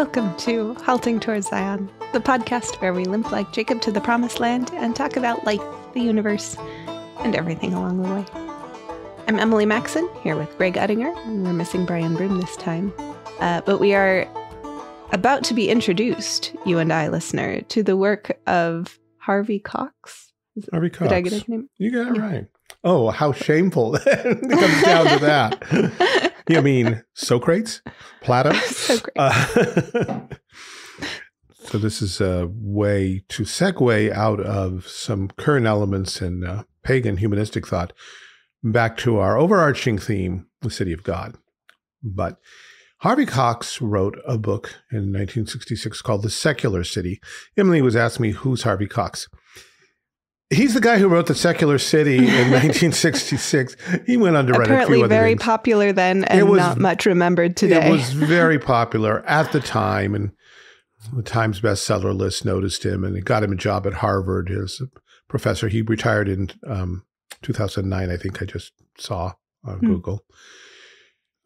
Welcome to Halting Towards Zion, the podcast where we limp like Jacob to the promised land and talk about life, the universe, and everything along the way. I'm Emily Maxon, here with Greg Uttinger, we're missing Brian Broom this time. Uh, but we are about to be introduced, you and I, listener, to the work of Harvey Cox. Harvey Cox. Did I get his name? You got it right. Oh, how shameful it comes down to that. You mean Socrates? Plato? Socrates. Uh, so this is a way to segue out of some current elements in uh, pagan humanistic thought back to our overarching theme, the city of God. But Harvey Cox wrote a book in 1966 called The Secular City. Emily was asking me, who's Harvey Cox? He's the guy who wrote The Secular City in 1966. He went on to write a Apparently few other very things. popular then and was- not much remembered today. It was very popular at the time, and the Times bestseller list noticed him, and it got him a job at Harvard as a professor. He retired in um, 2009, I think. I just saw on Hmm. Google.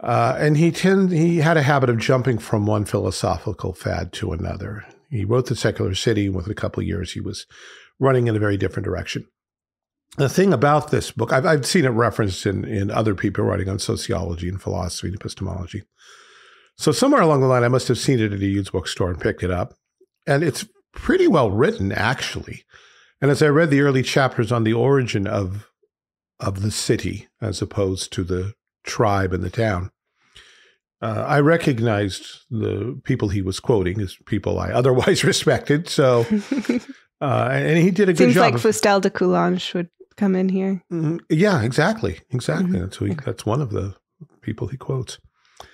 Uh, and he tend he had a habit of jumping from one philosophical fad to another. He wrote the Secular City, and within a couple of years, he was running in a very different direction. The thing about this book, I've, I've seen it referenced in, in other people writing on sociology and philosophy and epistemology. So somewhere along the line, I must have seen it at a used bookstore and picked it up. And it's pretty well written, actually. And as I read the early chapters on the origin of of the city as opposed to the tribe and the town, uh, I recognized the people he was quoting as people I otherwise respected. So, uh, and he did a good job. Seems like Fustel de Coulanges would come in here. Mhm. Yeah, exactly, exactly. Mhm. That's he, Okay. that's one of the people he quotes,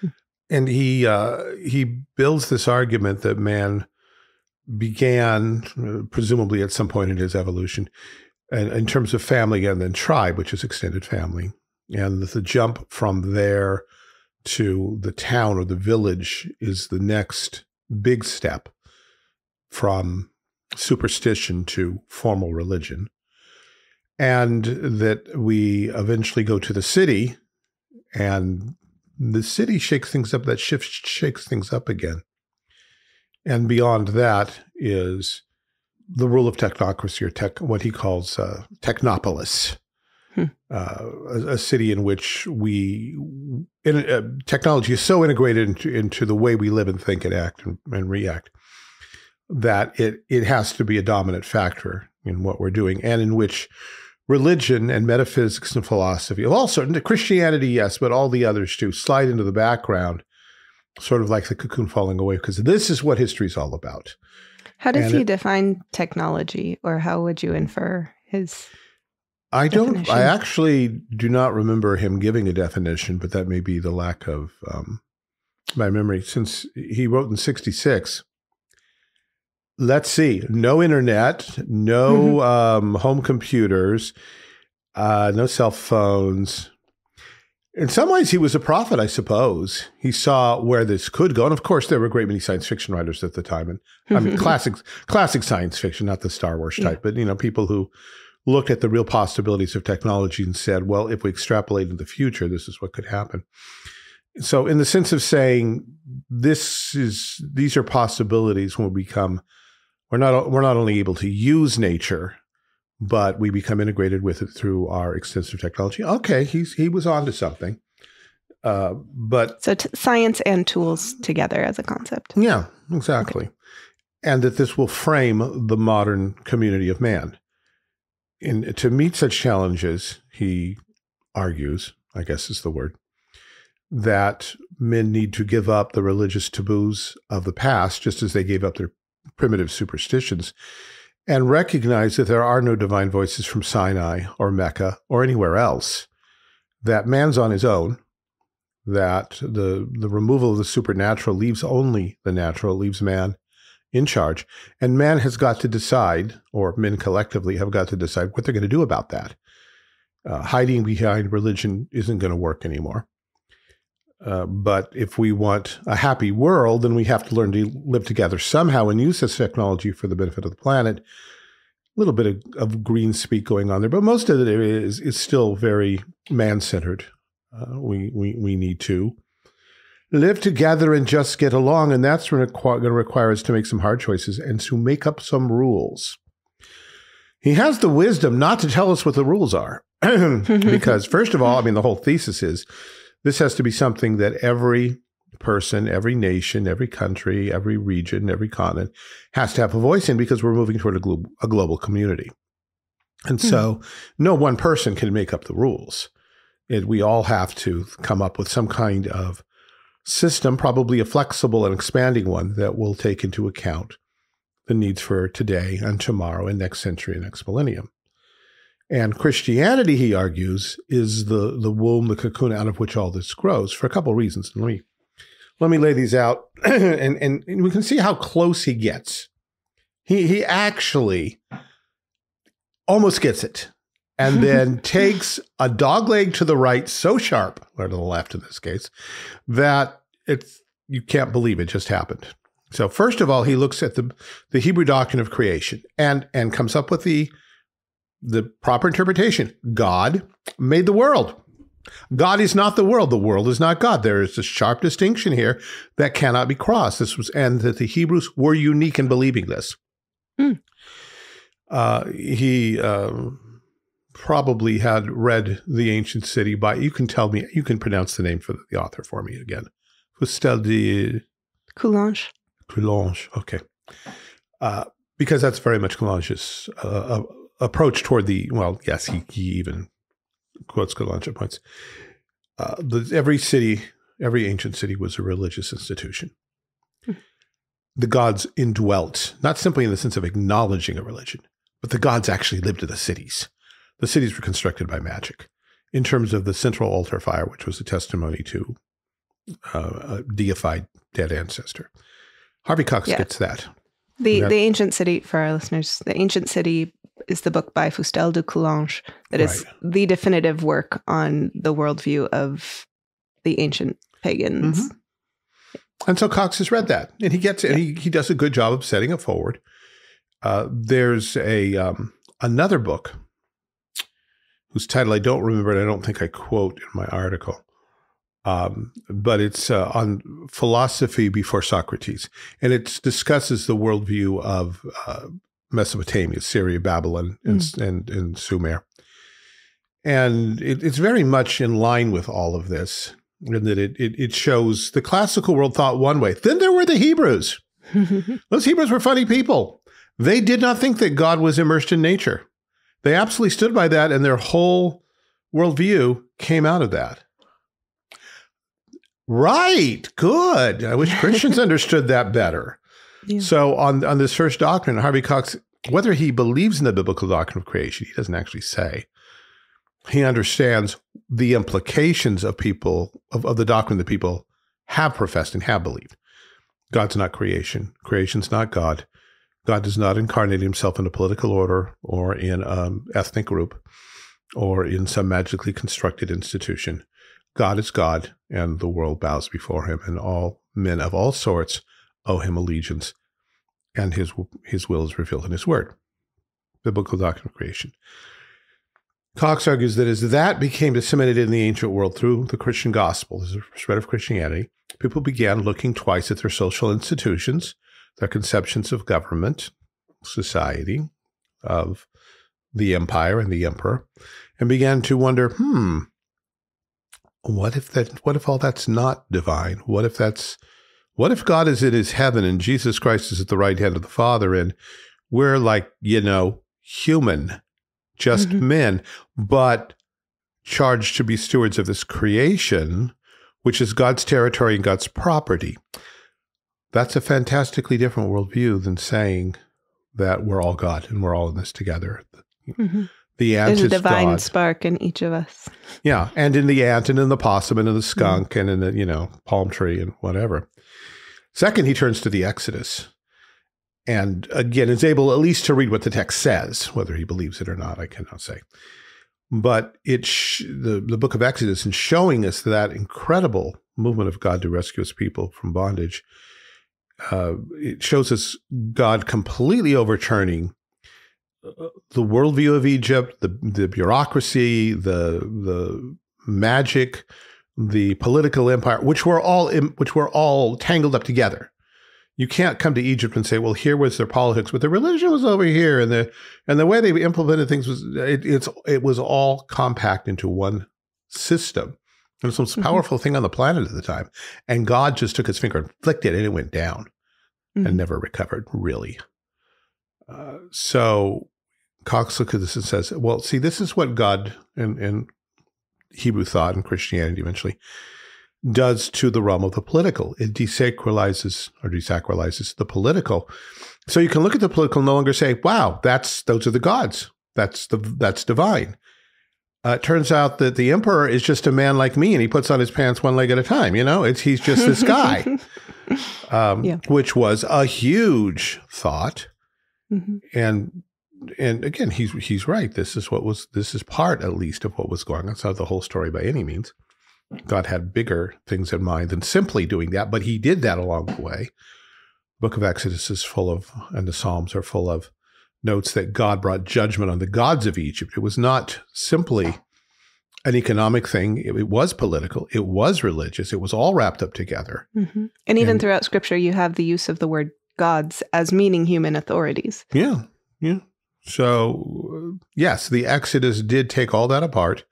Hmm. and he uh, he builds this argument that man began, uh, presumably at some point in his evolution, and in terms of family and then tribe, which is extended family, and that the jump from there to the town or the village is the next big step from superstition to formal religion and that we eventually go to the city and the city shakes things up that shifts shakes things up again. And beyond that is the rule of technocracy or tech what he calls uh, technopolis. Hmm. uh, a, a city in which we in, uh, technology is so integrated into, into the way we live and think and act and, and react that it it has to be a dominant factor in what we're doing and in which religion and metaphysics and philosophy of all sorts christianity yes but all the others too slide into the background sort of like the cocoon falling away because this is what history is all about How does And he it- define technology, or how would you infer his? i don't i actually do not remember him giving a definition but that may be the lack of um, my memory since he wrote in 66 let's see. No internet no um, home computers uh, no cell phones. In some ways he was a prophet i suppose. He saw where this could go and of course there were a great many science fiction writers at the time and i mean classic classic science fiction not the star wars Yeah. type but you know people who looked at the real possibilities of technology and said well if we extrapolate into the future this is what could happen. So in the sense of saying this is these are possibilities when we become we're not we're not only able to use nature but we become integrated with it through our extensive technology. Okay he's he was onto something uh, but so t- science and tools together as a concept. yeah exactly. And that this will frame the modern community of man. In to meet such challenges he argues i guess is the word that men need to give up the religious taboos of the past just as they gave up their primitive superstitions and recognize that there are no divine voices from Sinai or Mecca or anywhere else that man's on his own that the the removal of the supernatural leaves only the natural leaves man in charge and man has got to decide or men collectively have got to decide what they're going to do about that. Uh, hiding behind religion isn't going to work anymore uh, but if we want a happy world, then we have to learn to live together somehow and use this technology for the benefit of the planet. A little bit of, of green speak going on there, but most of it is is still very man centered. Uh, we we we need to live together and just get along. And that's going to require us to make some hard choices and to make up some rules. He has the wisdom not to tell us what the rules are. because, first of all, I mean, the whole thesis is this has to be something that every person, every nation, every country, every region, every continent has to have a voice in because we're moving toward a, glo- a global community. And so hmm. no one person can make up the rules. It, we all have to come up with some kind of system, probably a flexible and expanding one that will take into account the needs for today and tomorrow and next century and next millennium. And Christianity, he argues, is the, the womb, the cocoon out of which all this grows for a couple of reasons. Let me let me lay these out and, and, and we can see how close he gets. He he actually almost gets it and then takes a dog leg to the right so sharp, or to the left in this case, that it's you can't believe it just happened. So first of all, he looks at the the Hebrew doctrine of creation and and comes up with the the proper interpretation. God made the world. God is not the world. The world is not God. There is a sharp distinction here that cannot be crossed. This was, and that the Hebrews were unique in believing this. Hmm. Uh, he uh, probably had read The Ancient City by, you can tell me, you can pronounce the name for the author for me again. Fustel de Coulanges. Coulanges, okay. Uh, because that's very much Coulanges' uh, uh, approach toward the, well, yes, he, he even quotes at points. Uh, the, every city, every ancient city was a religious institution. Hmm. The gods indwelt, not simply in the sense of acknowledging a religion, but the gods actually lived in the cities. The cities were constructed by magic in terms of the central altar fire, which was a testimony to uh, a deified dead ancestor. Harvey Cox yeah. gets that. The, that, the ancient city, for our listeners, the ancient city is the book by Fustel de Coulanges that is right. the definitive work on the worldview of the ancient pagans. Mm-hmm. And so Cox has read that, and he gets it. Yeah. He he does a good job of setting it forward. Uh, there's a um, another book whose title I don't remember, and I don't think I quote in my article. Um, but it's uh, on philosophy before Socrates, and it discusses the worldview of uh, Mesopotamia, Syria, Babylon, and, mm. and, and Sumer. And it, it's very much in line with all of this, in that it, it, it shows the classical world thought one way. Then there were the Hebrews. Those Hebrews were funny people. They did not think that God was immersed in nature. They absolutely stood by that, and their whole worldview came out of that. Right. Good. I wish Christians understood that better. So on on this first doctrine, Harvey Cox, whether he believes in the biblical doctrine of creation, he doesn't actually say. He understands the implications of people of, of the doctrine that people have professed and have believed. God's not creation. Creation's not God. God does not incarnate himself in a political order or in an ethnic group or in some magically constructed institution. God is God, and the world bows before him, and all men of all sorts owe him allegiance, and his, his will is revealed in his word. Biblical doctrine of creation. Cox argues that as that became disseminated in the ancient world through the Christian gospel, a spread of Christianity, people began looking twice at their social institutions their conceptions of government, society, of the empire and the emperor, and began to wonder, hmm, what if that what if all that's not divine? What if that's what if God is in his heaven and Jesus Christ is at the right hand of the Father and we're like, you know, human, just mm-hmm. men, but charged to be stewards of this creation, which is God's territory and God's property. That's a fantastically different worldview than saying that we're all God and we're all in this together. Mm-hmm. The ant There's a divine God. spark in each of us. Yeah, and in the ant and in the possum and in the skunk mm-hmm. and in the you know palm tree and whatever. Second, he turns to the Exodus, and again is able at least to read what the text says, whether he believes it or not. I cannot say, but it the the book of Exodus in showing us that incredible movement of God to rescue His people from bondage uh, it shows us God completely overturning uh, the worldview of Egypt, the the bureaucracy, the the magic, the political empire, which were all in, which were all tangled up together. You can't come to Egypt and say, "Well, here was their politics, but the religion was over here, and the and the way they implemented things was it, it's it was all compact into one system." It was the most mm-hmm. powerful thing on the planet at the time, and God just took His finger and flicked it, and it went down, mm-hmm. and never recovered. Really. Uh, so Cox looks at this and says, "Well, see, this is what God and and Hebrew thought and Christianity eventually does to the realm of the political. It desacralizes or desacralizes the political. So you can look at the political and no longer say, "Wow, that's those are the gods. That's the that's divine." Uh, it turns out that the emperor is just a man like me, and he puts on his pants one leg at a time. You know, it's he's just this guy, um, yeah. which was a huge thought, mm-hmm. and and again, he's he's right. This is what was this is part at least of what was going on. It's not the whole story by any means. God had bigger things in mind than simply doing that, but he did that along the way. Book of Exodus is full of, and the Psalms are full of notes that God brought judgment on the gods of Egypt. It was not simply an economic thing. It, it was political. It was religious. It was all wrapped up together. Mm-hmm. And even and, throughout Scripture, you have the use of the word gods as meaning human authorities. Yeah, yeah. So, yes, the Exodus did take all that apart.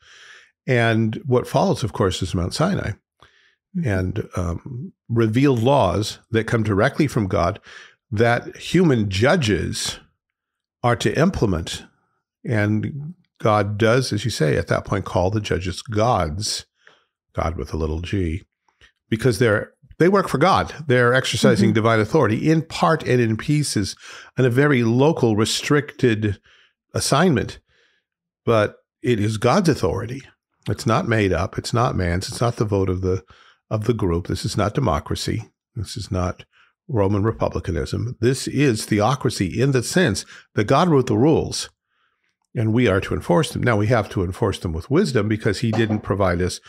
And what follows, of course, is Mount Sinai mm-hmm. and um, revealed laws that come directly from God that human judges are to implement. And God does, as you say, at that point, call the judges gods, God with a little g, because they're they work for God. They're exercising mm-hmm. divine authority in part and in pieces in a very local, restricted assignment. But it is God's authority. It's not made up. It's not man's. It's not the vote of the of the group. This is not democracy. This is not Roman republicanism. This is theocracy in the sense that God wrote the rules and we are to enforce them. Now we have to enforce them with wisdom because he didn't provide us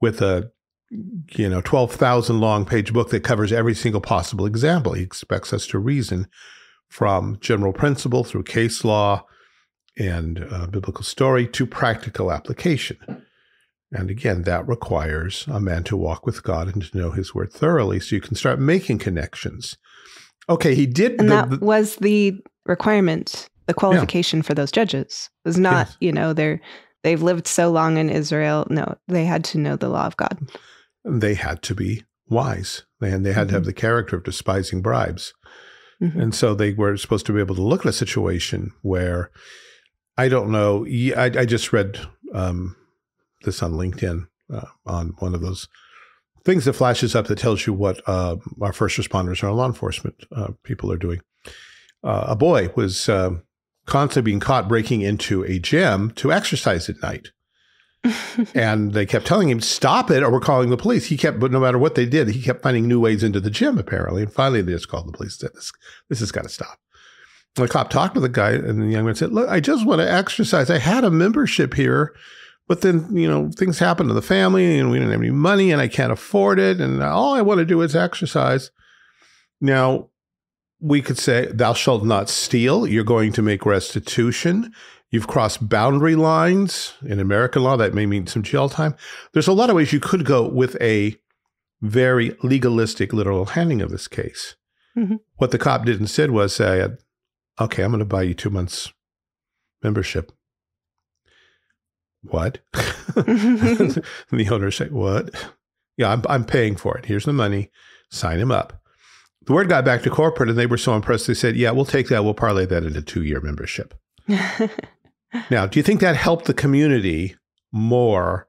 with a you know, 12,000 long page book that covers every single possible example. He expects us to reason from general principle through case law and uh, biblical story to practical application. And again, that requires a man to walk with God and to know his word thoroughly so you can start making connections. Okay, he did. And the, that was the requirement, the qualification yeah. for those judges. It was not, yes. you know, they're they've lived so long in Israel. No, they had to know the law of God they had to be wise and they had mm-hmm. to have mm-hmm. the character of despising bribes. Mm-hmm. And so they were supposed to be able to look at a situation where I don't know. I, I just read um, this on LinkedIn uh, on one of those things that flashes up that tells you what uh, our first responders or law enforcement uh, people are doing. Uh, a boy was um, constantly being caught breaking into a gym to exercise at night and they kept telling him, stop it, or we're calling the police. He kept, but no matter what they did, he kept finding new ways into the gym, apparently. And finally, they just called the police said, this, this has got to stop. And the cop talked to the guy, and the young man said, look, I just want to exercise. I had a membership here, but then, you know, things happened to the family, and we didn't have any money, and I can't afford it. And all I want to do is exercise. Now, we could say, thou shalt not steal. You're going to make restitution. You've crossed boundary lines in American law. That may mean some jail time. There's a lot of ways you could go with a very legalistic, literal handling of this case. Mm-hmm. What the cop did instead was say, okay, I'm going to buy you two months membership. What? the owner say, what? Yeah, I'm, I'm paying for it. Here's the money. Sign him up. The word got back to corporate and they were so impressed. They said, yeah, we'll take that. We'll parlay that into two year membership. now, do you think that helped the community more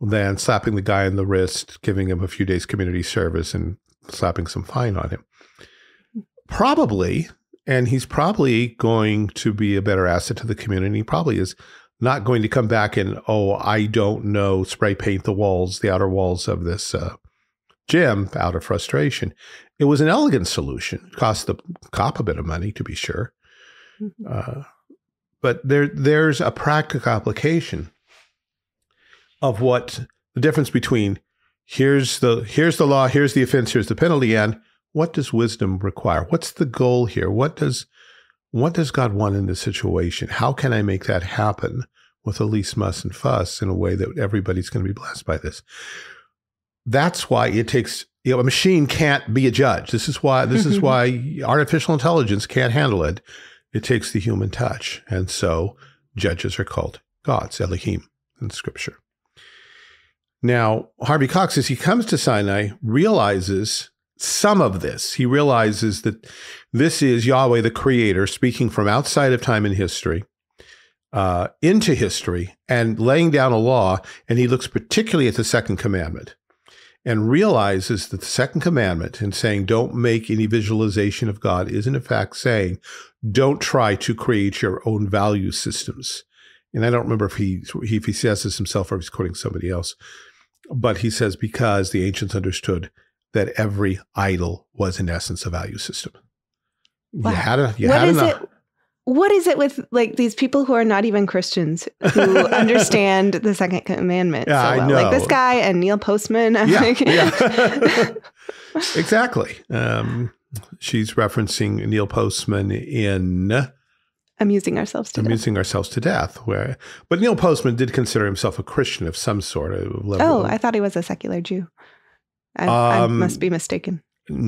than slapping the guy in the wrist, giving him a few days community service, and slapping some fine on him? Probably. And he's probably going to be a better asset to the community. He probably is not going to come back and, oh, I don't know, spray paint the walls, the outer walls of this uh, gym out of frustration. It was an elegant solution. It cost the cop a bit of money, to be sure. Mm-hmm. Uh, but there there's a practical application of what the difference between here's the here's the law, here's the offense, here's the penalty, and what does wisdom require? What's the goal here? What does what does God want in this situation? How can I make that happen with the least muss and fuss in a way that everybody's going to be blessed by this? that's why it takes you know, a machine can't be a judge. This is why this is why artificial intelligence can't handle it. It takes the human touch. And so judges are called gods, Elohim in scripture. Now, Harvey Cox, as he comes to Sinai, realizes some of this. He realizes that this is Yahweh, the creator, speaking from outside of time and history uh, into history and laying down a law. And he looks particularly at the second commandment and realizes that the second commandment in saying don't make any visualization of God is in fact saying don't try to create your own value systems. And I don't remember if he if he says this himself or if he's quoting somebody else, but he says because the ancients understood that every idol was in essence a value system. Wow. You had a you what had enough. It? What is it with like these people who are not even Christians who understand the second commandment yeah, so well? Like this guy and Neil Postman. Yeah, yeah. exactly. Um, she's referencing Neil Postman in amusing ourselves to amusing death. ourselves to death. Where, but Neil Postman did consider himself a Christian of some sort. Oh, I thought he was a secular Jew. I, um, I must be mistaken.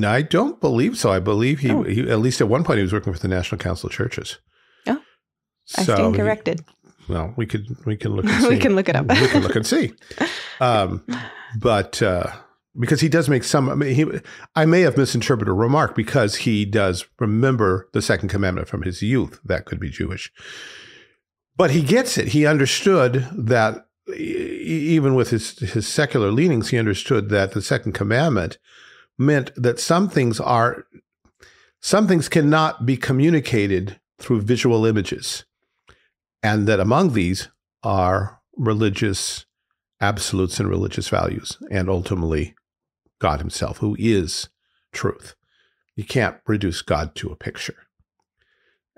I don't believe so. I believe he, oh. he, at least at one point, he was working for the National Council of Churches. I so stand corrected. He, well, we could we can look. And see. we can look it up. we can look and see. Um, but uh, because he does make some, I mean, he, I may have misinterpreted a remark because he does remember the second commandment from his youth. That could be Jewish, but he gets it. He understood that even with his his secular leanings, he understood that the second commandment meant that some things are some things cannot be communicated through visual images, and that among these are religious absolutes and religious values, and ultimately God Himself, who is truth. You can't reduce God to a picture.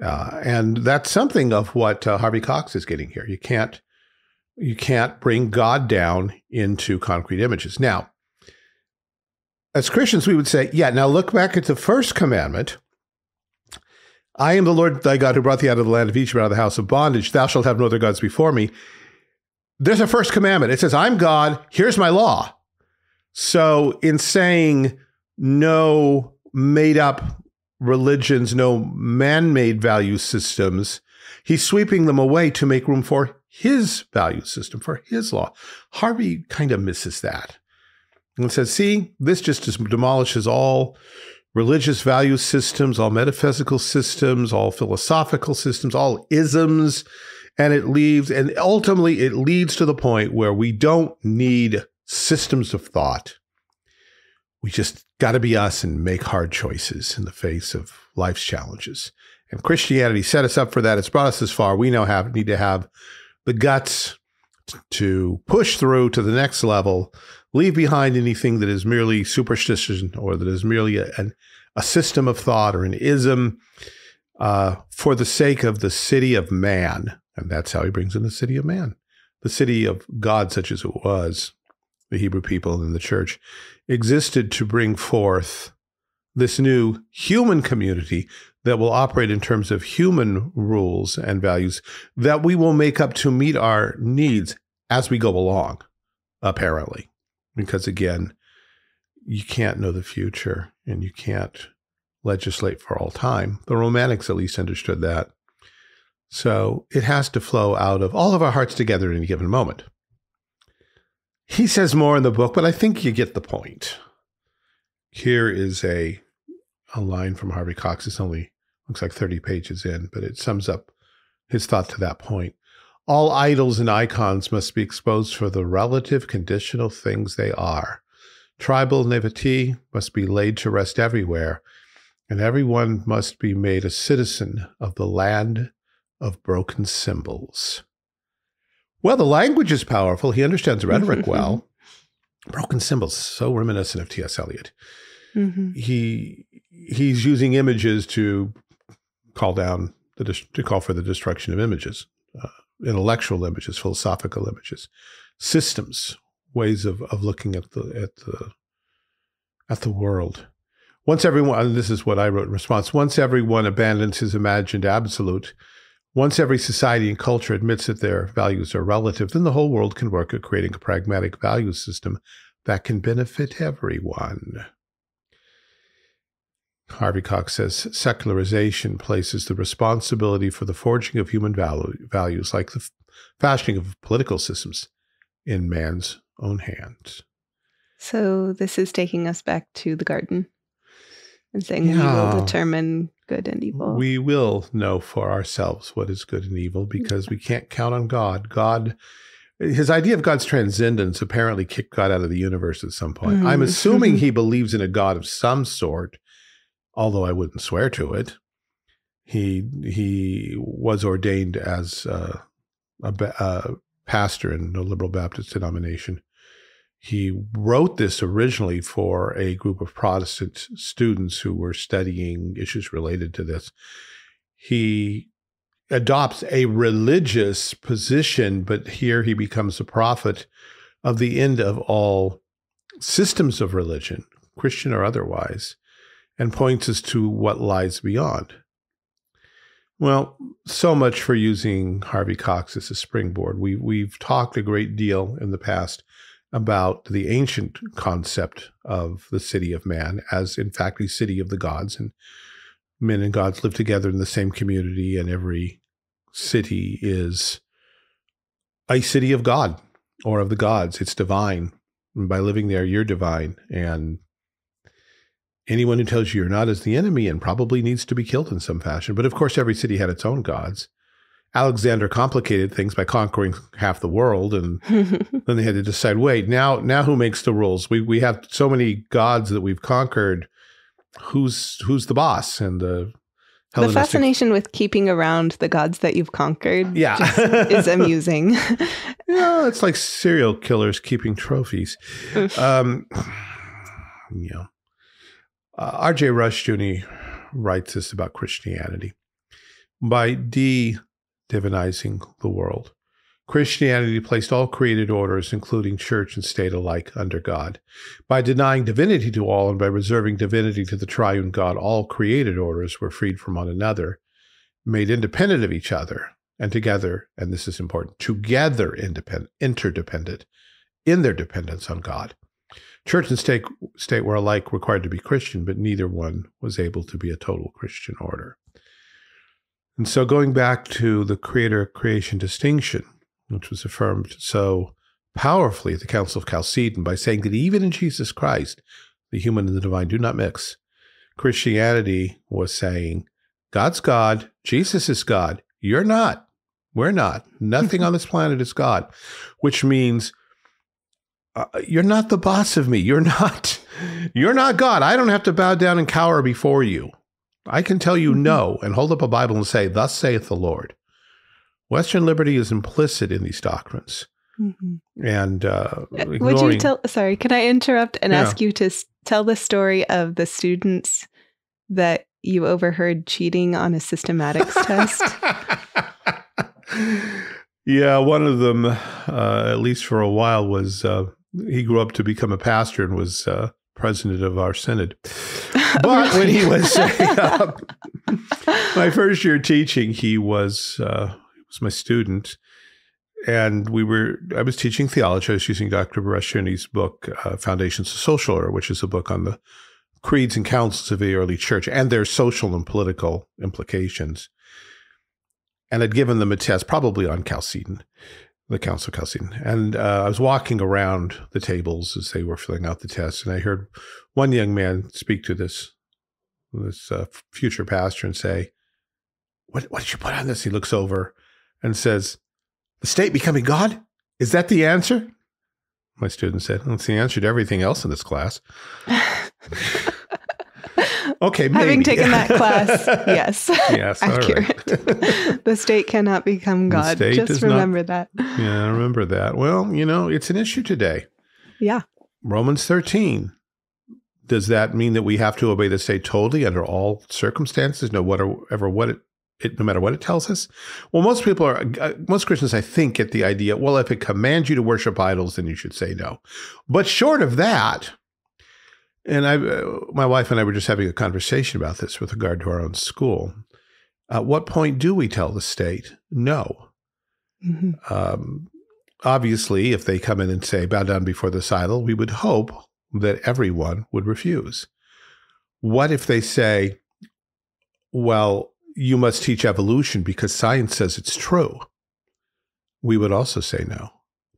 Uh, and that's something of what uh, Harvey Cox is getting here. You can't you can't bring God down into concrete images. Now, as Christians, we would say, yeah, now look back at the first commandment. I am the Lord thy God who brought thee out of the land of Egypt, out of the house of bondage. Thou shalt have no other gods before me. There's a first commandment. It says, I'm God. Here's my law. So, in saying no made up religions, no man made value systems, he's sweeping them away to make room for his value system, for his law. Harvey kind of misses that and says, see, this just demolishes all religious value systems, all metaphysical systems, all philosophical systems, all isms. And it leaves, and ultimately it leads to the point where we don't need systems of thought. We just got to be us and make hard choices in the face of life's challenges. And Christianity set us up for that. It's brought us this far. We now have need to have the guts to push through to the next level, leave behind anything that is merely superstition or that is merely a, a system of thought or an ism uh, for the sake of the city of man. And that's how he brings in the city of man, the city of God, such as it was the Hebrew people and the church, existed to bring forth this new human community that will operate in terms of human rules and values that we will make up to meet our needs as we go along, apparently. Because again, you can't know the future and you can't legislate for all time. The Romantics at least understood that. So it has to flow out of all of our hearts together at any given moment. He says more in the book, but I think you get the point. Here is a a line from Harvey Cox. It's only looks like 30 pages in, but it sums up his thought to that point. All idols and icons must be exposed for the relative conditional things they are. Tribal naivety must be laid to rest everywhere, and everyone must be made a citizen of the land of broken symbols. Well, the language is powerful. He understands rhetoric well. Broken symbols, so reminiscent of T.S. Eliot. Mm-hmm. He he's using images to call down the to call for the destruction of images, uh, intellectual images, philosophical images, systems, ways of of looking at the at the at the world. Once everyone, and this is what I wrote in response. Once everyone abandons his imagined absolute, once every society and culture admits that their values are relative, then the whole world can work at creating a pragmatic value system that can benefit everyone. Harvey Cox says secularization places the responsibility for the forging of human value, values, like the fashioning of political systems, in man's own hands. So this is taking us back to the garden and saying yeah. we will determine good and evil. We will know for ourselves what is good and evil because we can't count on God. God his idea of God's transcendence apparently kicked God out of the universe at some point. Mm-hmm. I'm assuming he believes in a God of some sort, although I wouldn't swear to it. He he was ordained as uh, a, a pastor in the liberal Baptist denomination. He wrote this originally for a group of Protestant students who were studying issues related to this. He adopts a religious position, but here he becomes a prophet of the end of all systems of religion, Christian or otherwise, and points us to what lies beyond. Well, so much for using Harvey Cox as a springboard. We, we've talked a great deal in the past about the ancient concept of the city of man as, in fact, a city of the gods. And men and gods live together in the same community, and every city is a city of God or of the gods. It's divine. And by living there, you're divine. And anyone who tells you you're not is the enemy and probably needs to be killed in some fashion. But of course, every city had its own gods. Alexander complicated things by conquering half the world, and then they had to decide: wait, now, now who makes the rules? We we have so many gods that we've conquered. Who's who's the boss? And the the fascination with keeping around the gods that you've conquered, yeah, is amusing. yeah, it's like serial killers keeping trophies. um, you know, uh, R.J. Rushdoony writes this about Christianity. By de divinizing the world, Christianity placed all created orders, including church and state alike, under God. By denying divinity to all and by reserving divinity to the triune God, all created orders were freed from one another, made independent of each other, and together, and this is important, together independent, interdependent in their dependence on God. Church and state, state were alike required to be Christian, but neither one was able to be a total Christian order. And so, going back to the creator creation distinction, which was affirmed so powerfully at the Council of Chalcedon by saying that even in Jesus Christ, the human and the divine do not mix, Christianity was saying, God's God, Jesus is God, you're not. We're not. Nothing on this planet is God, which means uh, you're not the boss of me. You're not. You're not God. I don't have to bow down and cower before you. I can tell you mm-hmm. no and hold up a Bible and say, Thus saith the Lord. Western liberty is implicit in these doctrines. Mm-hmm. And uh, ignoring, would you tell? Sorry, can I interrupt and yeah. ask you to tell the story of the students that you overheard cheating on a systematics test? Yeah, one of them, uh, at least for a while, was uh, he grew up to become a pastor and was uh, president of our synod. But when he was my first year teaching, he was uh, he was my student, and we were I was teaching theology. I was using Dr. Rushdoony's book, uh, Foundations of Social Order, which is a book on the creeds and councils of the early church and their social and political implications. And I'd given them a test, probably on Chalcedon the Council Chalcedon. And uh, I was walking around the tables as they were filling out the tests, and I heard one young man speak to this this uh, future pastor and say, "What what did you put on this?" He looks over and says, "The state becoming God is that the answer?" My student said, "That's the answer to everything else in this class." Okay, maybe. having taken that class, yes, yes, accurate. Right. the state cannot become God. Just remember not, that. Yeah, I remember that. Well, you know, it's an issue today. Yeah. Romans thirteen. Does that mean that we have to obey the state totally under all circumstances, no whatever what it, it no matter what it tells us? Well, most people are uh, most Christians, I think, get the idea. Well, if it commands you to worship idols, then you should say no. But short of that and I, uh, my wife and I were just having a conversation about this with regard to our own school. At what point do we tell the state no? Mm-hmm. Um, obviously, if they come in and say, bow down before this idol, we would hope that everyone would refuse. What if they say, well, you must teach evolution because science says it's true? We would also say no.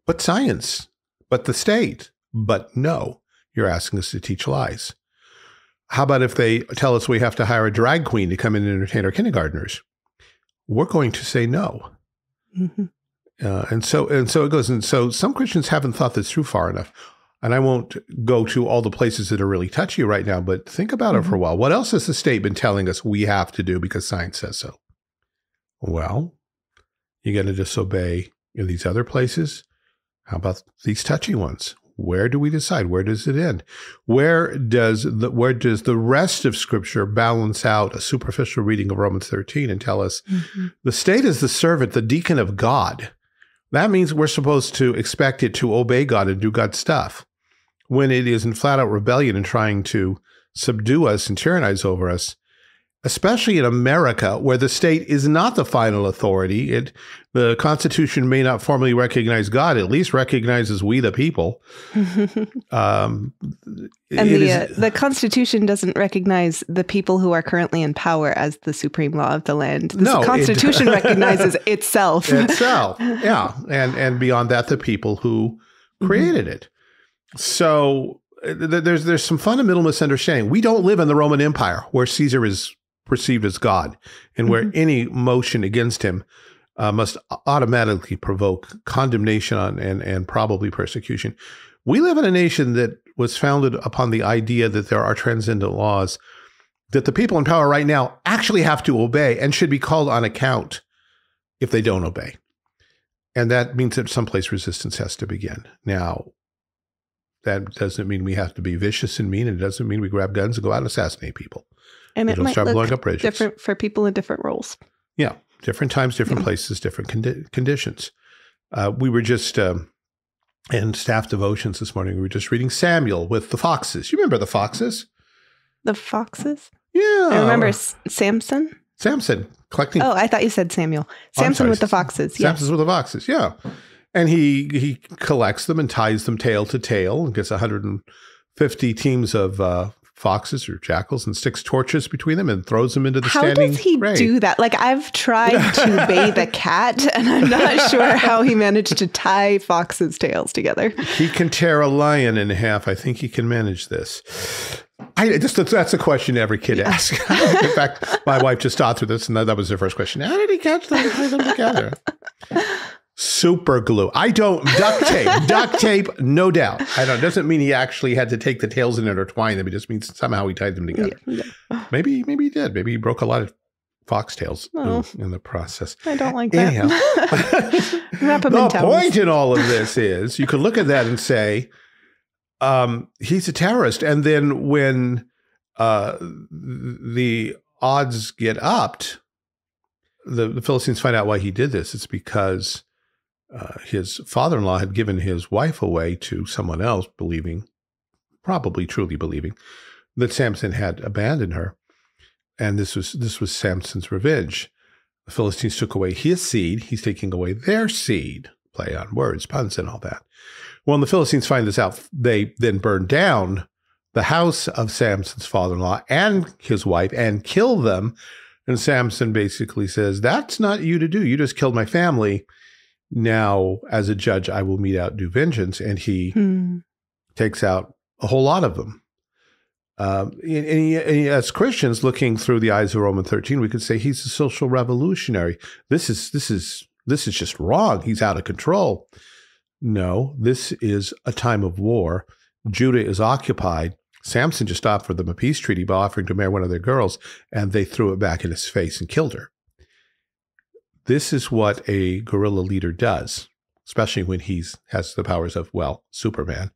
But science, but the state, but no, you're asking us to teach lies. How about if they tell us we have to hire a drag queen to come in and entertain our kindergartners? We're going to say no. Mm-hmm. Uh, and so and so it goes. And so some Christians haven't thought this through far enough. And I won't go to all the places that are really touchy right now, but think about mm-hmm. it for a mm-hmm. while. What else has the state been telling us we have to do because science says so? Well, you're going to disobey in these other places. How about these touchy ones? Where do we decide? Where does it end? Where does the where does the rest of Scripture balance out a superficial reading of Romans 13 and tell us mm-hmm. the state is the servant, the deacon of God? That means we're supposed to expect it to obey God and do God's stuff. When it is in flat out rebellion and trying to subdue us and tyrannize over us, especially in America, where the state is not the final authority. It, the Constitution may not formally recognize God, at least recognizes we the people. um, and the, is, uh, the Constitution doesn't recognize the people who are currently in power as the supreme law of the land. The no, Constitution it, recognizes itself. itself, yeah, and and beyond that, the people who mm-hmm. created mm-hmm. it. So uh, there's there's some fundamental misunderstanding. We don't live in the Roman Empire where Caesar is perceived as God, and where mm-hmm. any motion against him uh, must automatically provoke condemnation on, and, and probably persecution. We live in a nation that was founded upon the idea that there are transcendent laws that the people in power right now actually have to obey and should be called on account if they don't obey. And that means that someplace resistance has to begin. Now, that doesn't mean we have to be vicious and mean, and it doesn't mean we grab guns and go out and assassinate people. And it might start blowing up bridges. different for people in different roles. Yeah, different times, different places, different condi- conditions. Uh, we were just um, in staff devotions this morning. We were just reading Samuel with the foxes. You remember the foxes? The foxes. Yeah, I remember S- Samson. Samson collecting. Oh, I thought you said Samuel. Samson with the foxes. Samson's with the foxes. Yeah, and he he collects them and ties them tail to tail and gets 150 teams of uh, foxes or jackals and sticks torches between them and throws them into the how standing. How does he do that? Like I've tried to bathe a cat, and I'm not sure how he managed to tie foxes' tails together. He can tear a lion in half. I think he can manage this. I just that's a question every kid yeah. asks. in fact, my wife just thought through this, and that, that was her first question. How did he catch them, tie them together? Super glue. I don't duct tape. duct tape, no doubt. I don't. Doesn't mean he actually had to take the tails and intertwine them. It just means somehow he tied them together. Yeah, yeah. Maybe, maybe he did. Maybe he broke a lot of foxtails oh, in, in, the process. I don't like Anyhow, that. the point in all of this is you could look at that and say, um, he's a terrorist. And then when uh, the odds get upped, the, the Philistines find out why he did this. It's because uh, his father in law had given his wife away to someone else, believing, probably truly believing, that Samson had abandoned her. And this was this was Samson's revenge. The Philistines took away his seed, he's taking away their seed. Play on words, puns, and all that. When the Philistines find this out, they then burn down the house of Samson's father in law and his wife and kill them. And Samson basically says, That's not you to do. You just killed my family now as a judge i will mete out due vengeance and he hmm. takes out a whole lot of them. Um, and, and, he, and as christians looking through the eyes of roman 13 we could say he's a social revolutionary. This is this is this is just wrong. He's out of control. No this is a time of war. Judah is occupied. Samson just offered them a peace treaty by offering to marry one of their girls and they threw it back in his face and killed her this is what a guerrilla leader does, especially when he's has the powers of well, Superman.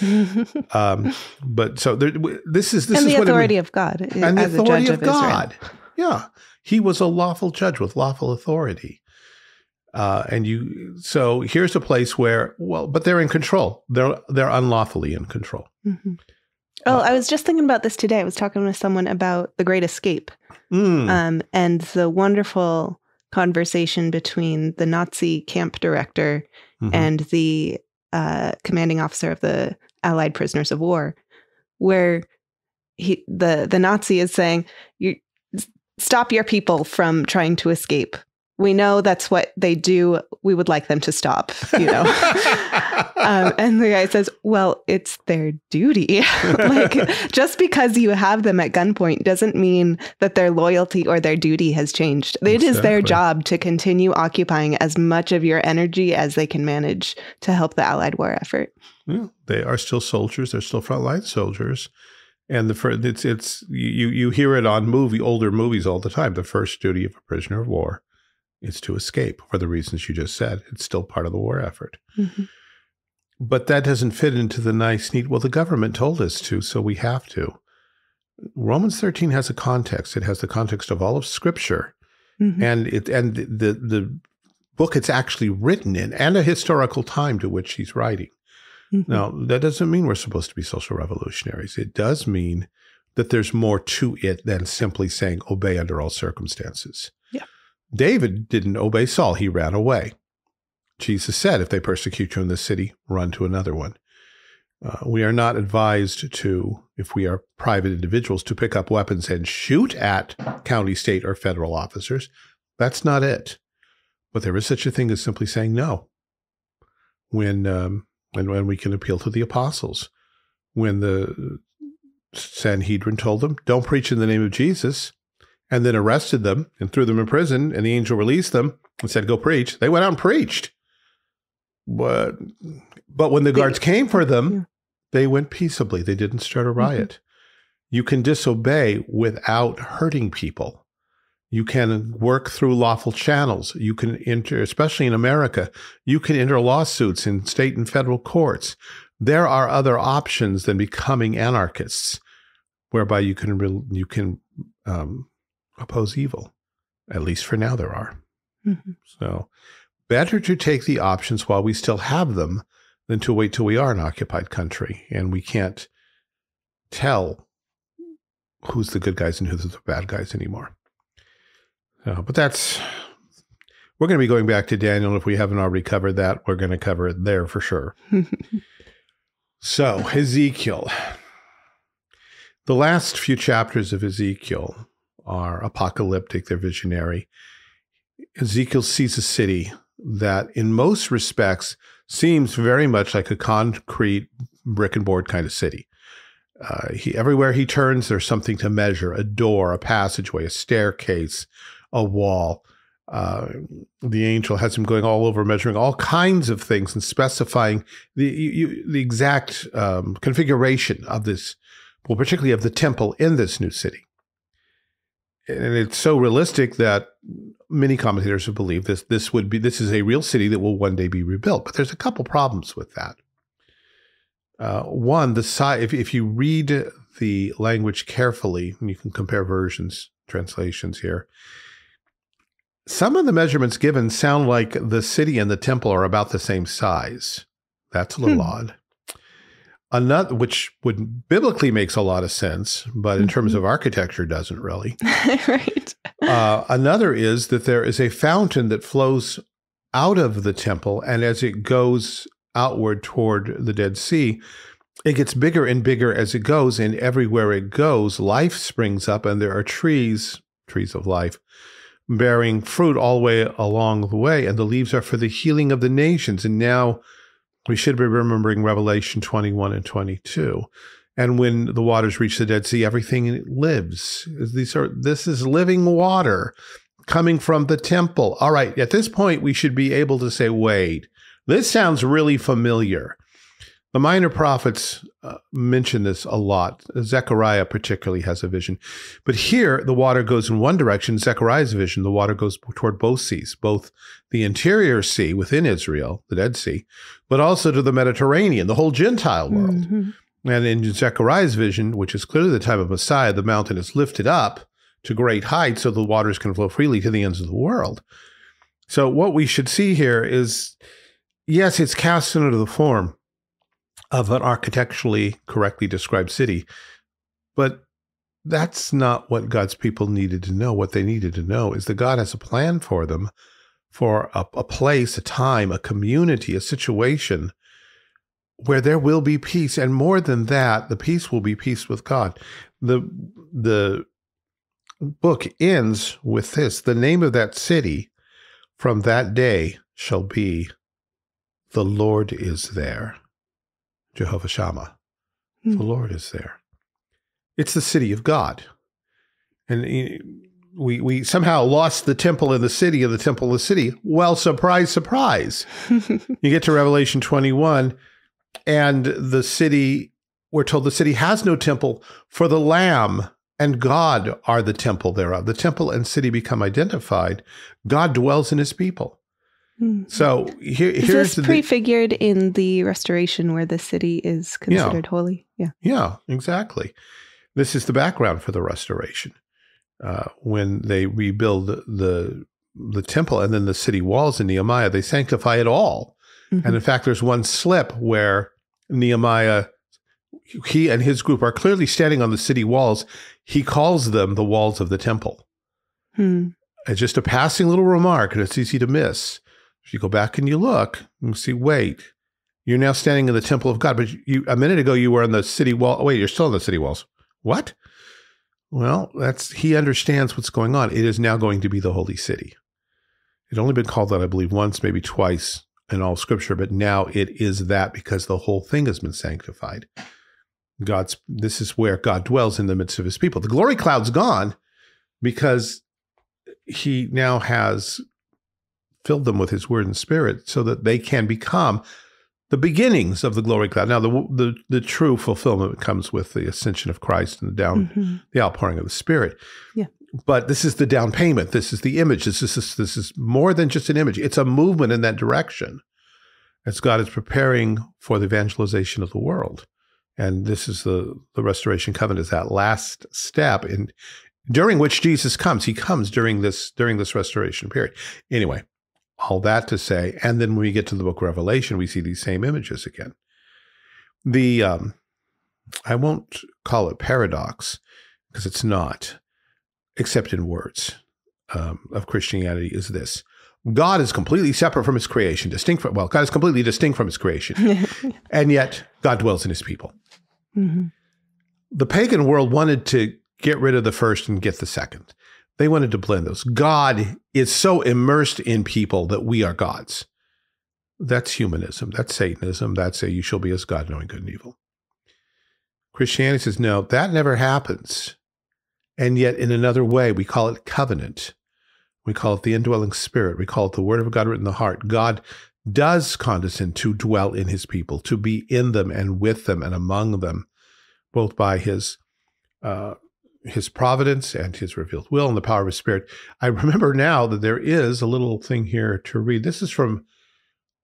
um, but so there, this is this and is the authority of God and the authority of, of God. Yeah, he was a lawful judge with lawful authority. Uh, and you, so here's a place where, well, but they're in control. They're they're unlawfully in control. Mm-hmm. Oh, uh, I was just thinking about this today. I was talking with someone about The Great Escape, mm. um, and the wonderful conversation between the Nazi camp director Mhm. and the uh, commanding officer of the Allied prisoners of war, where he the the Nazi is saying, "You stop your people from trying to escape. We know that's what they do. We would like them to stop." You know. um, and the guy says, "Well, it's their duty. like just because you have them at gunpoint doesn't mean that their loyalty or their duty has changed. It is their job to continue occupying as much of your energy as they can manage to help the Allied war effort." Yeah, they are still soldiers. They're still frontline soldiers, and the first it's it's you you hear it on movie older movies all the time. The first duty of a prisoner of war is to escape for the reasons you just said. It's still part of the war effort, but that doesn't fit into the nice neat. Well, the government told us to, so we have to. Romans thirteen has a context. It has the context of all of Scripture, Mhm. and it and the the book it's actually written in, and a historical time to which he's writing. Mhm. Now, that doesn't mean we're supposed to be social revolutionaries. It does mean that there's more to it than simply saying obey under all circumstances. David didn't obey Saul, he ran away. Jesus said, if they persecute you in this city, run to another one. Uh, we are not advised to, if we are private individuals, to pick up weapons and shoot at county, state, or federal officers. That's not it. But there is such a thing as simply saying no. When um, and when we can appeal to the apostles. When the Sanhedrin told them, don't preach in the name of Jesus, and then arrested them and threw them in prison, and the angel released them and said, go preach, they went out and preached. But, but when the guards came for them, they went peaceably. They didn't start a riot. You can disobey without hurting people. You can work through lawful channels. You can enter, especially in America, you can enter lawsuits in state and federal courts. There are other options than becoming anarchists, whereby you can re- you can um, oppose evil. At least for now, there are. Mhm. So, better to take the options while we still have them than to wait till we are an occupied country and we can't tell who's the good guys and who's the bad guys anymore. Uh, but that's we're going to be going back to Daniel. If we haven't already covered that, we're going to cover it there for sure. So, Ezekiel. The last few chapters of Ezekiel are apocalyptic, they're visionary. Ezekiel sees a city that, in most respects, seems very much like a concrete brick and board kind of city. Uh, he, everywhere he turns, there's something to measure a door, a passageway, a staircase, a wall. Uh, the angel has him going all over, measuring all kinds of things and specifying the you, the exact um, configuration of this, well, particularly of the temple in this new city. And it's so realistic that many commentators have believed this this would be this is a real city that will one day be rebuilt. But there's a couple problems with that. Uh, one, the size. If, if you read the language carefully, and you can compare versions, translations here. Some of the measurements given sound like the city and the temple are about the same size. That's a little Hmm. odd. Another, which would biblically makes a lot of sense, but in terms Mhm. of architecture, doesn't really. right. Uh, another is that there is a fountain that flows out of the temple, and as it goes outward toward the Dead Sea, it gets bigger and bigger as it goes, and everywhere it goes, life springs up, and there are trees, trees of life, bearing fruit all the way along the way, and the leaves are for the healing of the nations. And now we should be remembering Revelation 21 and 22. And when the waters reach the Dead Sea, everything lives. These are this is living water coming from the temple. All right, at this point, we should be able to say, wait, this sounds really familiar. The minor prophets uh, mention this a lot. Zechariah particularly has a vision. But here, the water goes in one direction. Zechariah's vision, the water goes toward both seas, both the interior sea within Israel, the Dead Sea, but also to the Mediterranean, the whole Gentile world. Mhm. And in Zechariah's vision, which is clearly the time of Messiah, the mountain is lifted up to great heights so the waters can flow freely to the ends of the world. So, what we should see here is yes, it's cast into the form of an architecturally correctly described city, but that's not what God's people needed to know. What they needed to know is that God has a plan for them for a, a place, a time, a community, a situation where there will be peace. And more than that, the peace will be peace with God. The, the book ends with this the name of that city from that day shall be the Lord is there. Jehovah Shammah. Mm. The Lord is there. It's the city of God. And we, we somehow lost the temple in the city and the temple in the city. Well, surprise, surprise. you get to Revelation 21, and the city, we're told the city has no temple, for the Lamb and God are the temple thereof. The temple and city become identified. God dwells in his people. Hmm. So here, is here's this prefigured the, in the restoration where the city is considered yeah, holy. Yeah. Yeah, exactly. This is the background for the restoration. Uh, when they rebuild the the temple and then the city walls in Nehemiah, they sanctify it all. Mm-hmm. And in fact, there's one slip where Nehemiah, he and his group are clearly standing on the city walls. He calls them the walls of the temple. Hmm. It's just a passing little remark, and it's easy to miss. If you go back and you look, you see, wait, you're now standing in the temple of God, but you a minute ago you were on the city wall. Oh, wait, you're still on the city walls. What? Well, that's he understands what's going on. It is now going to be the holy city. It only been called that, I believe, once, maybe twice in all scripture, but now it is that because the whole thing has been sanctified. God's this is where God dwells in the midst of his people. The glory cloud's gone because he now has filled them with his word and spirit so that they can become the beginnings of the glory cloud. Now, the the, the true fulfillment comes with the ascension of Christ and the down, mm-hmm. the outpouring of the Spirit. Yeah. But this is the down payment. This is the image. This is this is more than just an image. It's a movement in that direction, as God is preparing for the evangelization of the world. And this is the the restoration covenant is that last step in during which Jesus comes. He comes during this during this restoration period. Anyway, all that to say, and then when we get to the book of Revelation, we see these same images again. The um, I won't call it paradox because it's not, except in words um, of Christianity, is this. God is completely separate from his creation, distinct from, well, God is completely distinct from his creation. and yet God dwells in his people. Mm-hmm. The pagan world wanted to get rid of the first and get the second. They wanted to blend those. God is so immersed in people that we are gods. That's humanism. That's Satanism. That's a you shall be as God, knowing good and evil. Christianity says, no, that never happens. And yet, in another way, we call it covenant. We call it the indwelling spirit. We call it the word of God written in the heart. God does condescend to dwell in his people, to be in them and with them and among them, both by his uh, his providence and his revealed will and the power of his spirit. I remember now that there is a little thing here to read. This is from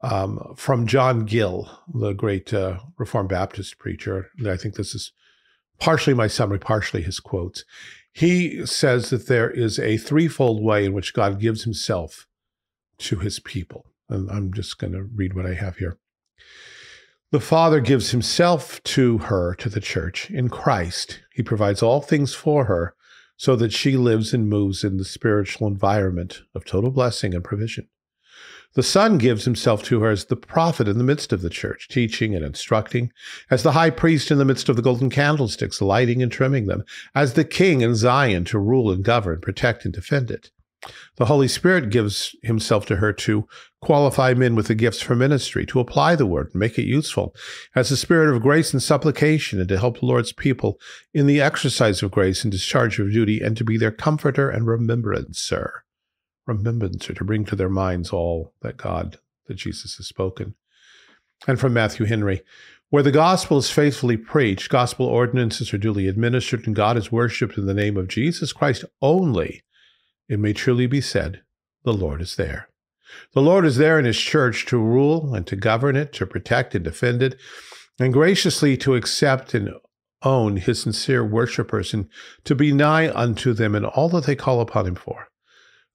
um, from John Gill, the great uh, Reformed Baptist preacher. I think this is partially my summary, partially his quotes. He says that there is a threefold way in which God gives himself to his people. And I'm just going to read what I have here. The Father gives himself to her, to the church, in Christ. He provides all things for her so that she lives and moves in the spiritual environment of total blessing and provision. The Son gives himself to her as the prophet in the midst of the church, teaching and instructing, as the high priest in the midst of the golden candlesticks, lighting and trimming them, as the king in Zion to rule and govern, protect and defend it. The Holy Spirit gives himself to her to qualify men with the gifts for ministry, to apply the word and make it useful, as a spirit of grace and supplication, and to help the Lord's people in the exercise of grace and discharge of duty, and to be their comforter and remembrancer. Remembrancer, to bring to their minds all that God, that Jesus has spoken. And from Matthew Henry, where the gospel is faithfully preached, gospel ordinances are duly administered, and God is worshipped in the name of Jesus Christ only it may truly be said, the Lord is there. The Lord is there in his church to rule and to govern it, to protect and defend it, and graciously to accept and own his sincere worshippers and to be nigh unto them in all that they call upon him for.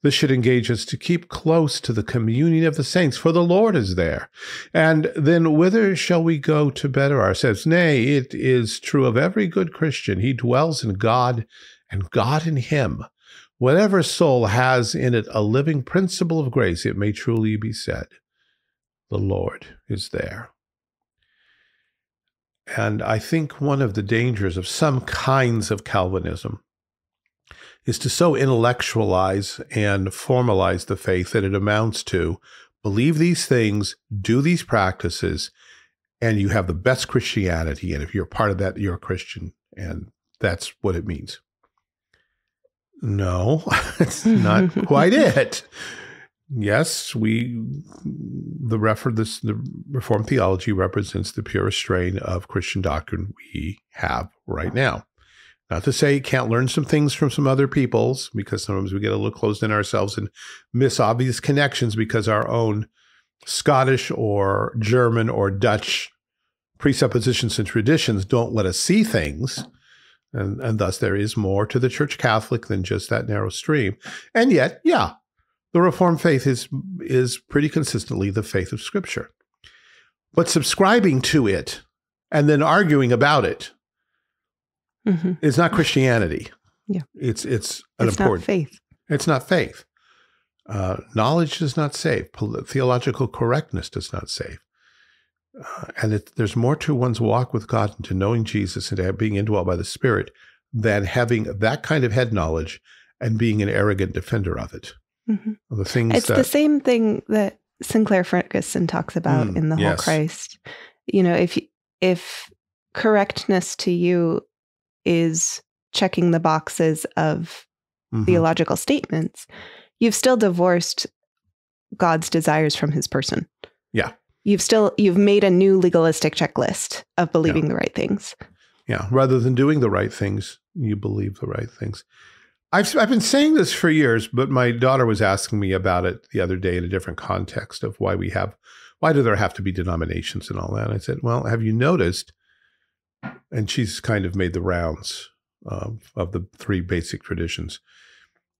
This should engage us to keep close to the communion of the saints, for the Lord is there. And then whither shall we go to better ourselves? Nay, it is true of every good Christian. He dwells in God and God in him Whatever soul has in it a living principle of grace, it may truly be said, the Lord is there. And I think one of the dangers of some kinds of Calvinism is to so intellectualize and formalize the faith that it amounts to believe these things, do these practices, and you have the best Christianity. And if you're part of that, you're a Christian. And that's what it means. No, it's not quite it. Yes, we the refer this the Reformed theology represents the purest strain of Christian doctrine we have right now. Not to say you can't learn some things from some other people's, because sometimes we get a little closed in ourselves and miss obvious connections because our own Scottish or German or Dutch presuppositions and traditions don't let us see things. And, and thus there is more to the Church Catholic than just that narrow stream. And yet, yeah, the Reformed faith is is pretty consistently the faith of Scripture. But subscribing to it and then arguing about it mm-hmm. is not Christianity. Yeah, it's it's an it's important faith. It's not faith. Uh, knowledge does not save. Theological correctness does not save. Uh, and it, there's more to one's walk with God and to knowing Jesus and to being indwelt by the Spirit than having that kind of head knowledge and being an arrogant defender of it. Mm-hmm. The things it's that, the same thing that Sinclair Ferguson talks about mm, in the whole yes. Christ. You know, if if correctness to you is checking the boxes of mm-hmm. theological statements, you've still divorced God's desires from his person. Yeah. You've still you've made a new legalistic checklist of believing yeah. the right things. Yeah, rather than doing the right things, you believe the right things. I've I've been saying this for years, but my daughter was asking me about it the other day in a different context of why we have why do there have to be denominations and all that. And I said, well, have you noticed? And she's kind of made the rounds of of the three basic traditions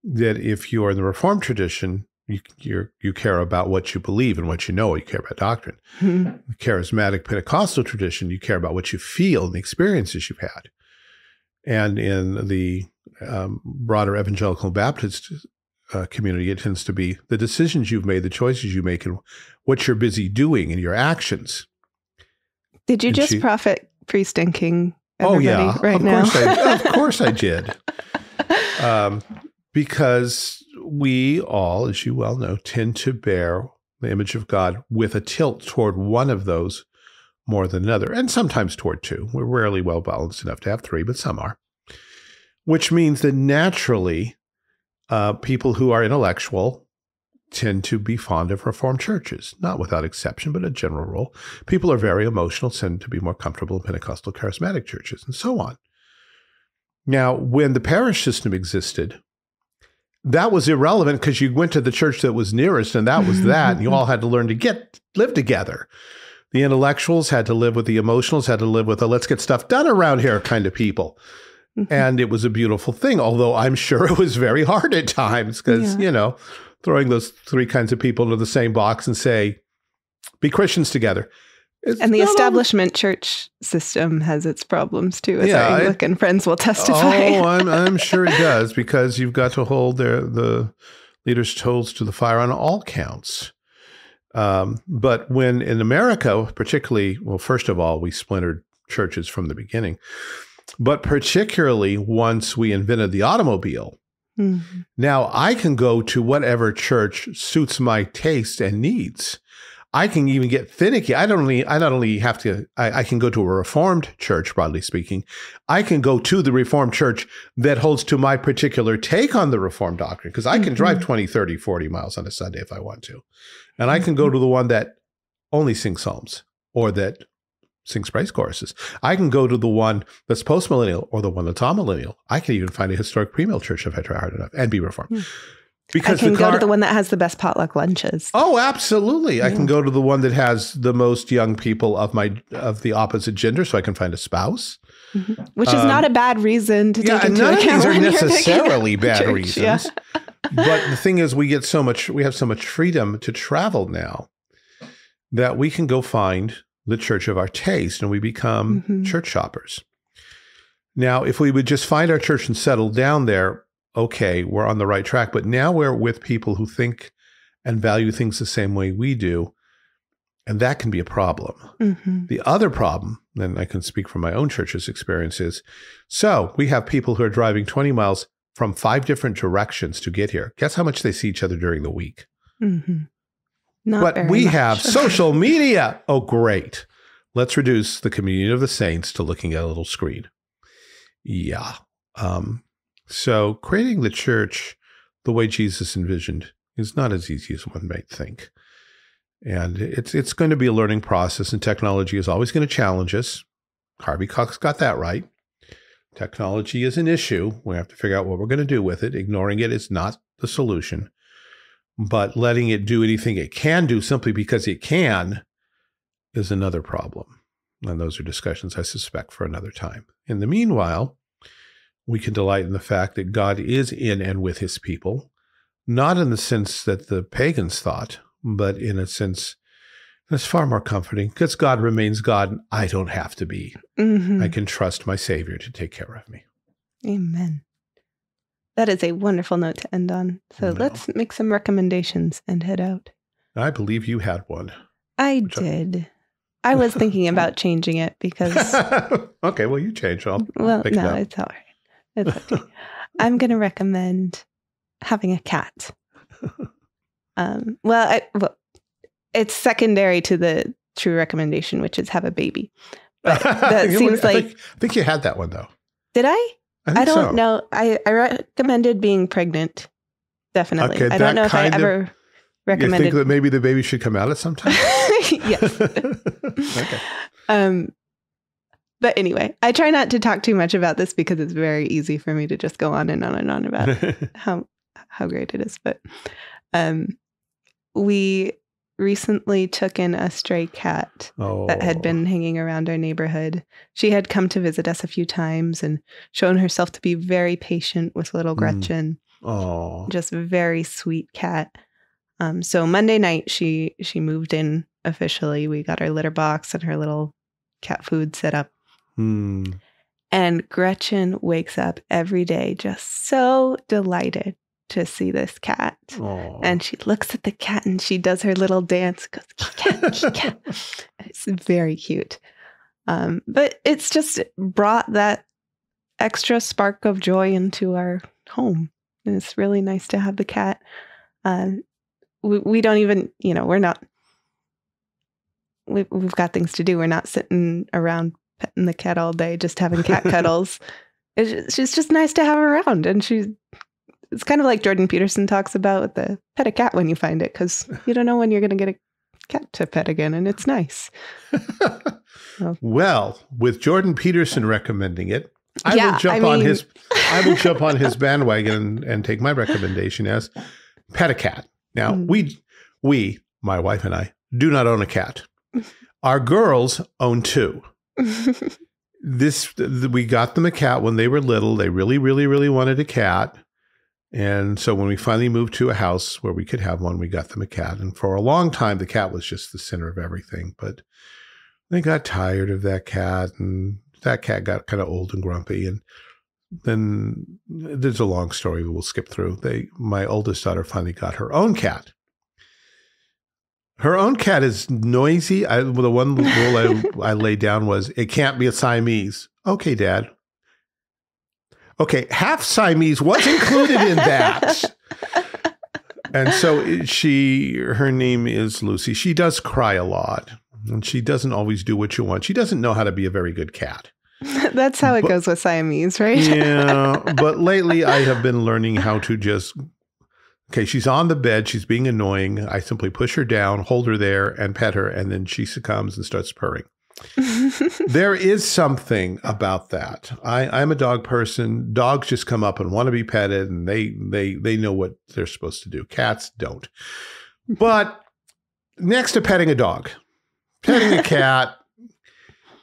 that if you are in the Reformed tradition, you you you care about what you believe and what you know. You care about doctrine. Mm-hmm. The charismatic Pentecostal tradition, you care about what you feel and the experiences you've had. And in the um, broader evangelical Baptist uh, community, it tends to be the decisions you've made, the choices you make, and what you're busy doing and your actions. Did you and just she, profit pre stinking? Oh yeah, right of now. Course I, of course I did. Um, because we all, as you well know, tend to bear the image of God with a tilt toward one of those more than another, and sometimes toward two. We're rarely well balanced enough to have three, but some are. Which means that naturally, uh, people who are intellectual tend to be fond of Reformed churches, not without exception, but a general rule. People are very emotional, tend to be more comfortable in Pentecostal charismatic churches, and so on. Now, when the parish system existed, that was irrelevant because you went to the church that was nearest and that was that. and you all had to learn to get live together. The intellectuals had to live with the emotionals, had to live with the let's get stuff done around here kind of people. Mm-hmm. And it was a beautiful thing, although I'm sure it was very hard at times because, yeah. you know, throwing those three kinds of people into the same box and say, be Christians together. It's and the establishment church system has its problems too, as yeah, our Anglican it, friends will testify. Oh, I'm, I'm sure it does because you've got to hold their the leaders' toes to the fire on all counts. Um, but when in America, particularly, well, first of all, we splintered churches from the beginning, but particularly once we invented the automobile. Mm-hmm. Now I can go to whatever church suits my taste and needs. I can even get finicky. I don't only I not only have to I, I, can go to a reformed church, broadly speaking. I can go to the reformed church that holds to my particular take on the reformed doctrine because I can mm-hmm. drive 20, 30, 40 miles on a Sunday if I want to. And I can go mm-hmm. to the one that only sings psalms or that sings praise choruses. I can go to the one that's postmillennial or the one that's amillennial. I can even find a historic premill church if I try hard enough and be reformed. Mm. Because I can car- go to the one that has the best potluck lunches. Oh, absolutely! Yeah. I can go to the one that has the most young people of my of the opposite gender, so I can find a spouse. Mm-hmm. Which is um, not a bad reason to yeah, take into none account. Of these are necessarily bad church, reasons. Yeah. but the thing is, we get so much. We have so much freedom to travel now that we can go find the church of our taste, and we become mm-hmm. church shoppers. Now, if we would just find our church and settle down there, okay, we're on the right track. But now we're with people who think and value things the same way we do. And that can be a problem. Mm-hmm. The other problem, and I can speak from my own church's experiences. So we have people who are driving 20 miles from five different directions to get here. Guess how much they see each other during the week? Mm-hmm. Not but we much. have social media. Oh, great. Let's reduce the communion of the saints to looking at a little screen. Yeah. Um, so creating the church the way Jesus envisioned is not as easy as one might think. And it's it's going to be a learning process, and technology is always going to challenge us. Harvey Cox got that right. Technology is an issue. We have to figure out what we're going to do with it. Ignoring it is not the solution. But letting it do anything it can do simply because it can is another problem. And those are discussions I suspect for another time. In the meanwhile, we can delight in the fact that God is in and with his people, not in the sense that the pagans thought, but in a sense that's far more comforting because God remains God and I don't have to be. Mhm. I can trust my Savior to take care of me. Amen. That is a wonderful note to end on. So No. let's make some recommendations and head out. I believe you had one. I Which I- did. I was thinking about changing it because, okay, well, you change. I'll well, it no, up. it's all right. Okay. I'm going to recommend having a cat. Um, well, I, well, it's secondary to the true recommendation, which is have a baby. But that seems? I like- think, I think you had that one though. Did I? I, I don't so. know. I, I recommended being pregnant. Definitely. Okay, I don't know if I of- ever You think recommended. that maybe the baby should come out at some time? yes. okay. Um, but anyway, I try not to talk too much about this because it's very easy for me to just go on and on and on about how how great it is. But um, we recently took in a stray cat oh. that had been hanging around our neighborhood. She had come to visit us a few times and shown herself to be very patient with little Mm. Gretchen. Oh. Just a very sweet cat. Um, so Monday night she she moved in officially. We got our litter box and her little cat food set up. Hmm. And Gretchen wakes up every day just so delighted to see this cat. Oh. And she looks at the cat and she does her little dance, goes, cat, cat. It's very cute. Um, but it's just brought that extra spark of joy into our home. And it's really nice to have the cat. Um, we, we don't even, you know, we're not, we, we've got things to do. We're not sitting around petting the cat all day, just having cat cuddles. It's just, it's just nice to have around. And she's it's kind of like Jordan Peterson talks about with the pet a cat when you find it, because you don't know when you're going to get a cat to pet again. And it's nice. Well, with Jordan Peterson recommending it, I Yeah, will jump I on his I will jump on his bandwagon and, and take my recommendation as pet a cat. Now, Mm. we we, my wife and I, do not own a cat. Our girls own two. This th- we got them a cat when they were little. They really, really, really wanted a cat. And so when we finally moved to a house where we could have one, we got them a cat. And for a long time, the cat was just the center of everything. But they got tired of that cat, and that cat got kind of old and grumpy. And then there's a long story we'll skip through. They, my oldest daughter, finally got her own cat. Her own cat is noisy. I, the one rule I, I laid down was it can't be a Siamese. Okay, Dad. Okay, half Siamese was included in that. And so she, her name is Lucy. She does cry a lot, and she doesn't always do what you want. She doesn't know how to be a very good cat. That's how it But- goes with Siamese, right? Yeah, but lately I have been learning how to just. Okay, she's on the bed. She's being annoying. I simply push her down, hold her there, and pet her, and then she succumbs and starts purring. There is something about that. I, I'm a dog person. Dogs just come up and want to be petted, and they they they know what they're supposed to do. Cats don't. But next to petting a dog, petting a cat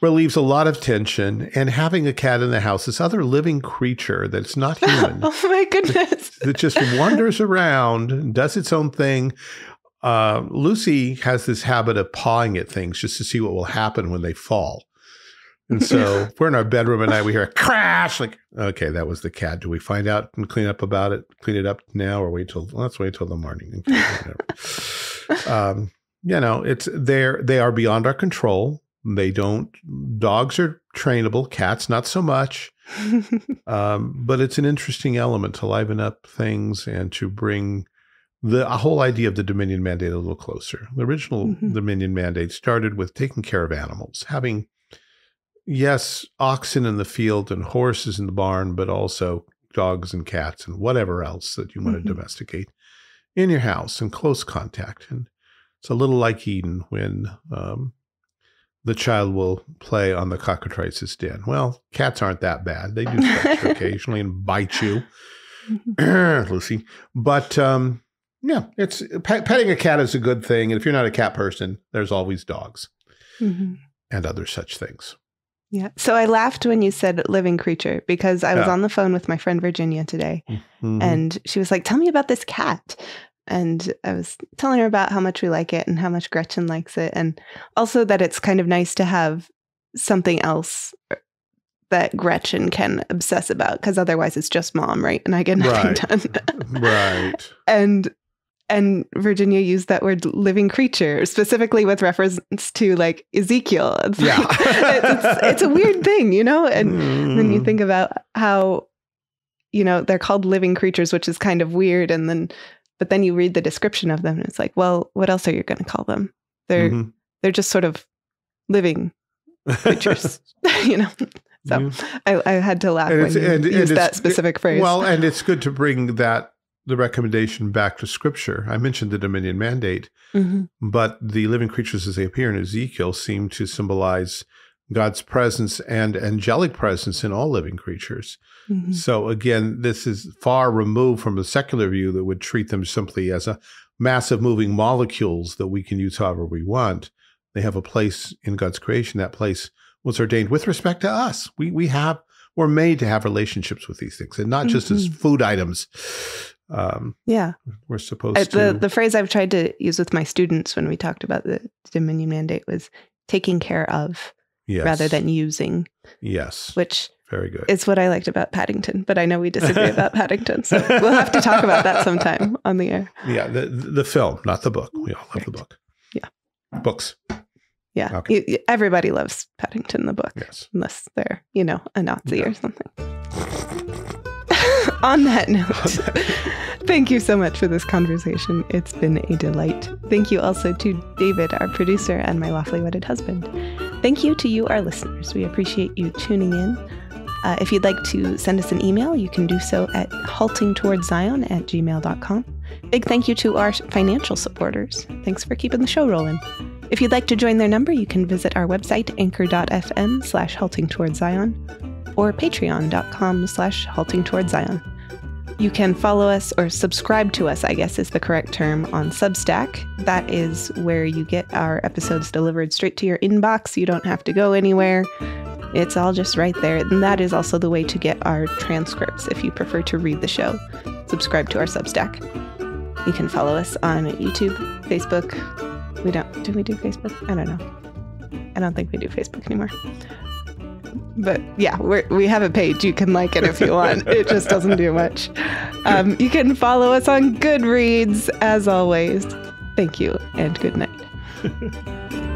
relieves a lot of tension, and having a cat in the house, this other living creature that's not human, oh my goodness. that just wanders around does its own thing. Uh, Lucy has this habit of pawing at things just to see what will happen when they fall. And so we're in our bedroom at night. We hear a crash. Like, okay, that was the cat. Do we find out and clean up about it? Clean it up now, or wait till? Let's wait till the morning. um, you know, it's they're they are beyond our control. They don't. Dogs are trainable. Cats, not so much. um, but it's an interesting element to liven up things and to bring the whole idea of the Dominion mandate a little closer. The original mm-hmm. Dominion mandate started with taking care of animals, having yes, oxen in the field and horses in the barn, but also dogs and cats and whatever else that you want mm-hmm. to domesticate in your house in close contact. And it's a little like Eden when um, the child will play on the cockatrice's den. Well, cats aren't that bad. They do scratch occasionally and bite you. Lucy. But um, yeah, it's pet, petting a cat is a good thing. And if you're not a cat person, there's always dogs mm-hmm. and other such things. Yeah. So I laughed when you said living creature because I was yeah. on the phone with my friend Virginia today mm-hmm. and she was like, Tell me about this cat. And I was telling her about how much we like it and how much Gretchen likes it. And also that it's kind of nice to have something else uh, that Gretchen can obsess about because otherwise it's just mom, right? And I get nothing right. done. right. And and Virginia used that word living creature specifically with reference to like Ezekiel. It's yeah. Like, it's, it's, a weird thing, you know? And mm. then you think about how, you know, they're called living creatures, which is kind of weird. And then, but then you read the description of them and it's like, well, what else are you going to call them? They're, mm-hmm. they're just sort of living creatures, you know? So mm. I, I, had to laugh and when you and, used and that specific phrase. Well, and it's good to bring that the recommendation back to scripture. I mentioned the dominion mandate, mm-hmm. but the living creatures as they appear in Ezekiel seem to symbolize God's presence and angelic presence in all living creatures. Mm-hmm. So again, this is far removed from a secular view that would treat them simply as a mass of moving molecules that we can use however we want. They have a place in God's creation. That place was ordained with respect to us. We we have we're made to have relationships with these things and not just mm-hmm. as food items um, yeah, we're supposed to. The the phrase I've tried to use with my students when we talked about the Dominion mandate was taking care of yes. rather than using. Yes, which very good. It's what I liked about Paddington, but I know we disagree about Paddington, so we'll have to talk about that sometime on the air. Yeah, the the film, not the book. We all love right. the book. Yeah, books. Yeah, okay. you, everybody loves Paddington the book. Yes, unless they're you know a Nazi yeah. or something. on that note, thank you so much for this conversation. It's been a delight. Thank you also to David, our producer, and my lawfully wedded husband. Thank you to you, our listeners. We appreciate you tuning in. Uh, if you'd like to send us an email, you can do so at haltingtowardszion at gmail.com. Big thank you to our financial supporters. Thanks for keeping the show rolling. If you'd like to join their number, you can visit our website, anchor.fm slash haltingtowardszion or patreon.com slash halting towards Zion. You can follow us or subscribe to us, I guess is the correct term, on Substack. That is where you get our episodes delivered straight to your inbox. You don't have to go anywhere. It's all just right there. And that is also the way to get our transcripts if you prefer to read the show. Subscribe to our Substack. You can follow us on YouTube, Facebook. We don't, do we do Facebook? I don't know. I don't think we do Facebook anymore but yeah, we we have a page. You can like it if you want. it just doesn't do much. Um, you can follow us on Goodreads as always. Thank you and good night.